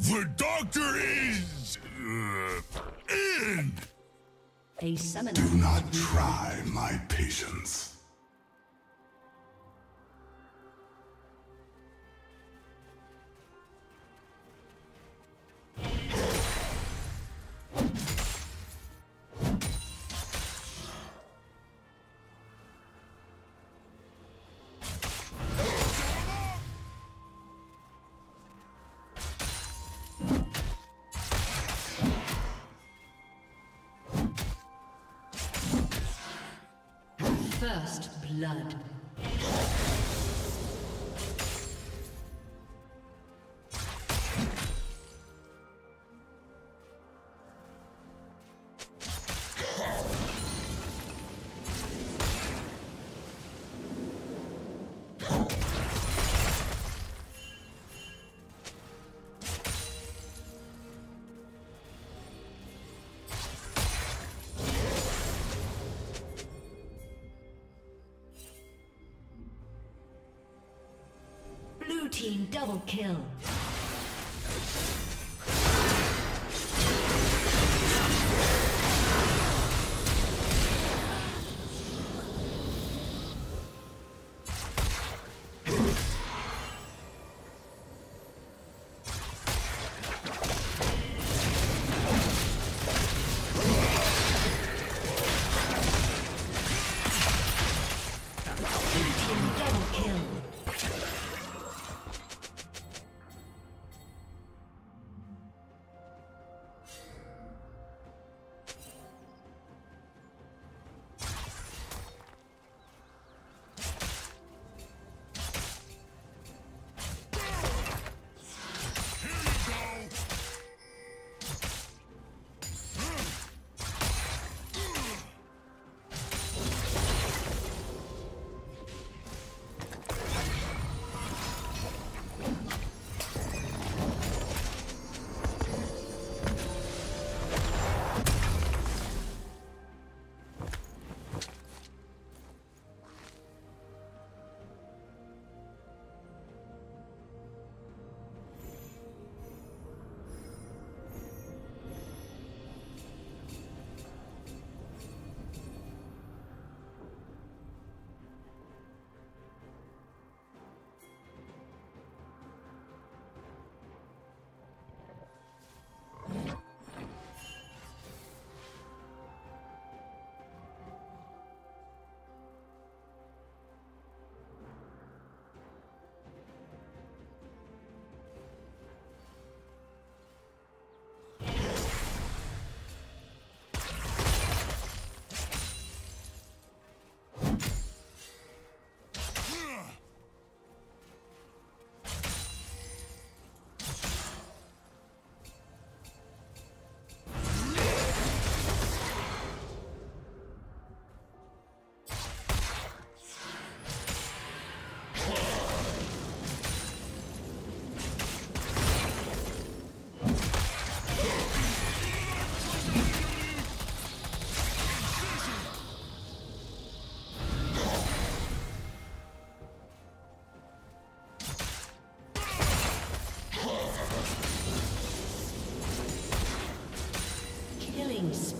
The doctor is... Uh, in! A summoner. Do not try my patience. Blood. Team double kill. Killing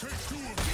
Take two of these!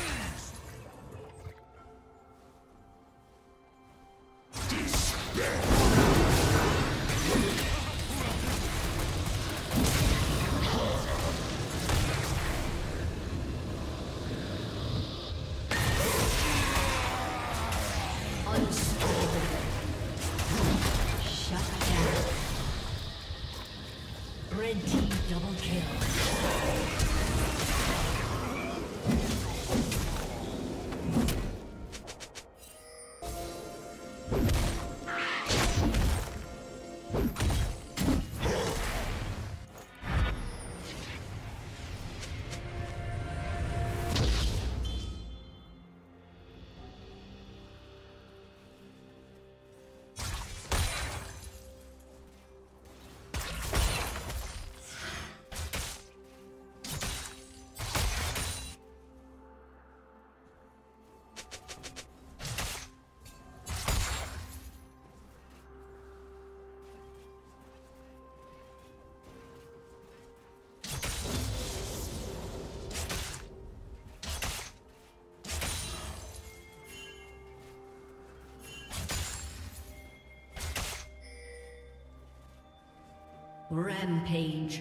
Rampage.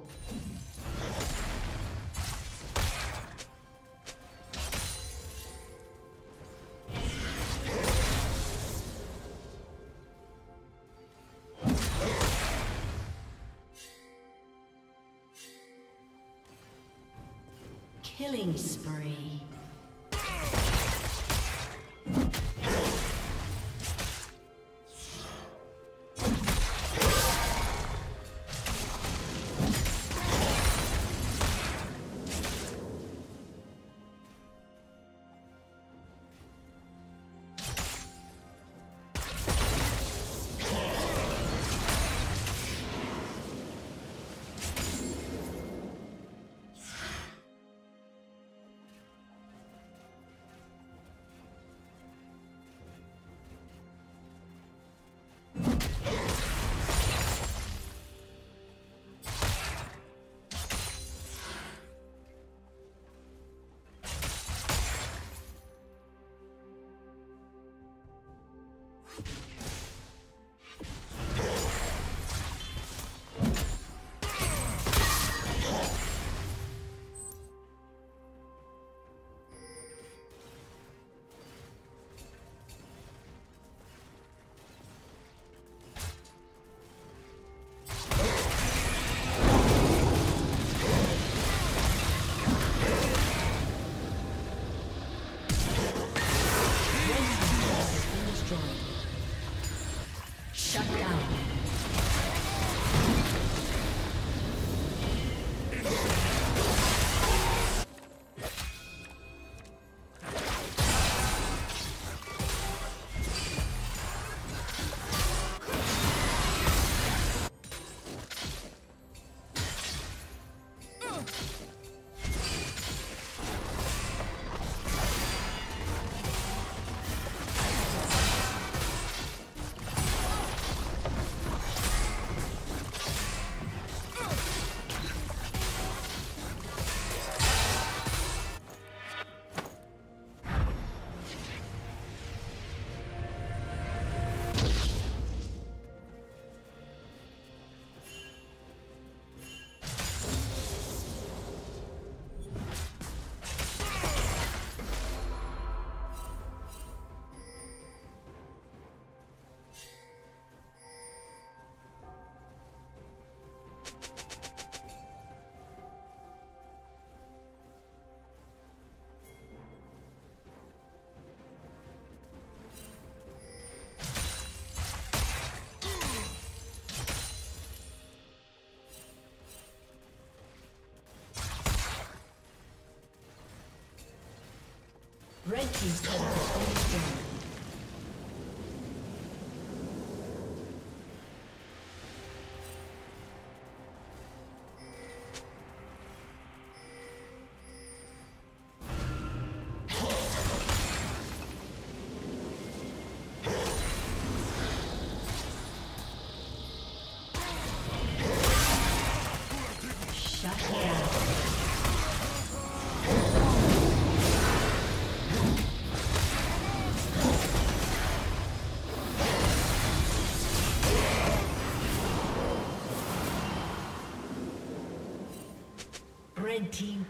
Killing spree. Red Team's turret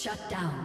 Shut down.